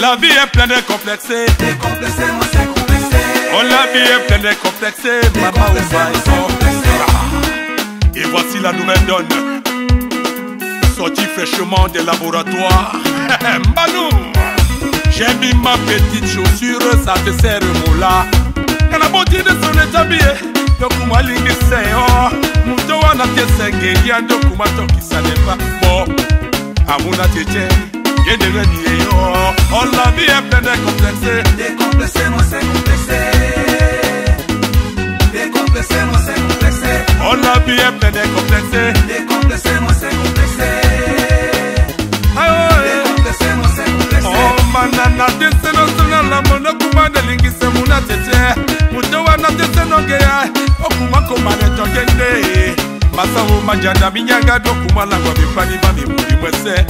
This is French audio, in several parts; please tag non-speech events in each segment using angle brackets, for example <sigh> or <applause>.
La vie est pleine de complexés. Décomplexé, moi c'est complexé. Oh, la vie est pleine de complexés. Maman. Et voici la nouvelle donne. Sortie fraîchement des laboratoires. <laughs> Mbanou, j'ai mis ma petite chaussure, ça te sert moula. Kana boti de son établi. Dokuma lingi seyo. Muto wana tesenge yando kuma toki sanepa. Bo, amuna teche. Yedere ni yo. Oh la vie est pleine de complexés. Décomplexé, moi c'est complexé. Décomplexé, moi c'est complexé. Oh la vie est pleine de complexés. Décomplexé, moi c'est complexé. Ah ouais. Décomplexé, moi c'est complexé. Oh manana teseno sona la mono kuma delingise muna tete muto wana teseno geya okuma komane togende masawo majanda minyanga dokuma langwa bipani bami muri mwese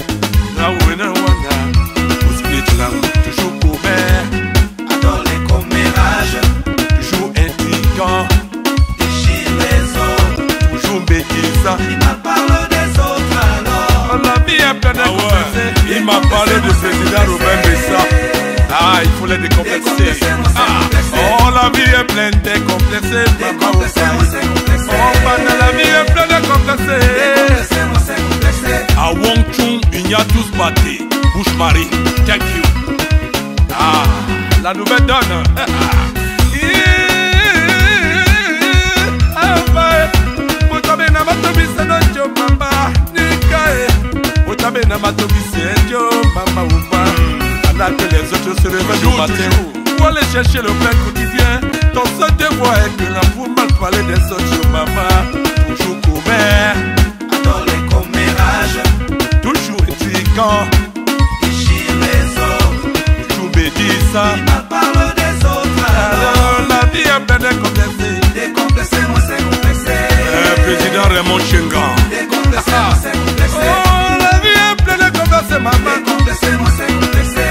Il m'a parlé des autres alors. Oh, la vie est pleine de complexés. Il m'a parlé du président Robin Bessa. Ah, il faut les décomplexer. Ah. Oh, la vie est pleine de. Oh, bana, la vie est pleine de complexés. Batté. Bouche Marie, thank you. Ah, la nouvelle donne. Ah, bah, Mutabe na matobise no jo mama oupa Alors que les autres se réveillent du matin Pour aller chercher le plein quotidien. Ton seul devoir est que l'amour mal parler des autres mama Toujours couvert, les autres. Toujours bédissa Il m'a parlé des autres alors. La vie est pleine de complexés Décomplexé, moi c'est complexé. Eh, Président Raymond Chengan Décomplexé, moi c'est complexé. Oh la vie est pleine de complexés maman Décomplexé, moi c'est complexé.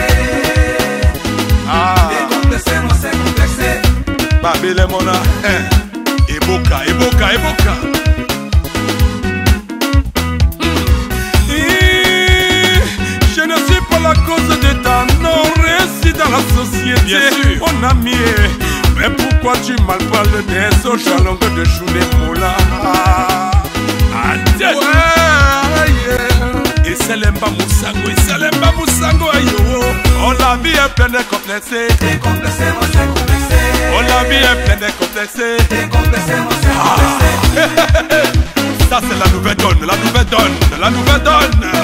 Ah Décomplexé, moi c'est complexé. babele mona hein. eboka eboka eboka cause de ta non-réussite dans la société Bien sûr. mon ami mais pourquoi tu mal parles des autres à longueur de journée moula Ate. Ouais, yeah. esalemba musango esalemba musango ayo oh la vie est pleine de complexés Décomplexé, moi c'est complexé. oh la vie est pleine de c'est complexé. <laughs> Ça c'est la nouvelle donne, la nouvelle donne, la nouvelle donne.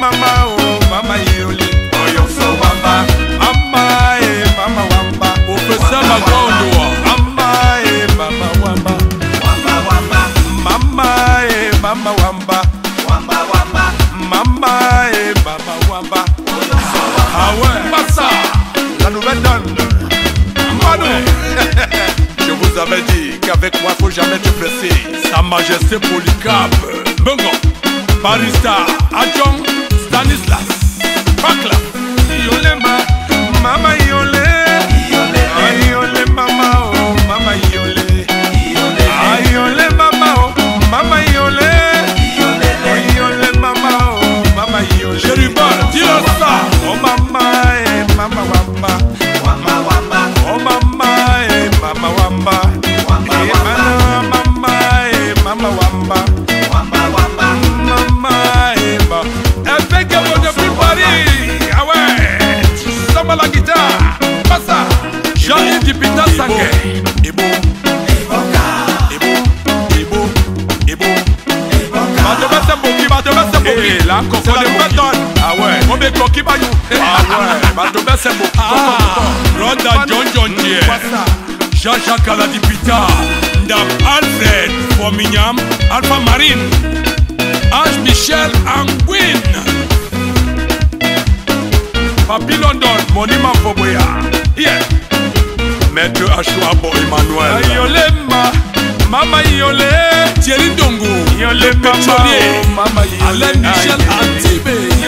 Mama oh mama yole Oyo so wamba Mama eh mama wamba. Magondo. Mama eh mama wamba. Mama mama wamba. Mama eh mama wamba. Massa La nouvelle donne. Mano. <laughs> Je vous avais dit qu'avec moi faut jamais te presser Sa majesté Polycarpe. Bongo Barista Adjong Они bomi. là. Ah ouais. Ah ouais. Bah, John John Dier. Jean-Jacques à la dipita. Ndam Alfred. Fomignam. Alpha Marine. Ange Michel Anguin. Papi London. Monument Foboya. Yeah. Maître Achouabo Emmanuel. Mama Yolé. Thierry èèyàn lè mọ̀ mọ́ o alẹ́ níṣẹ́ àti ìbéèyàn.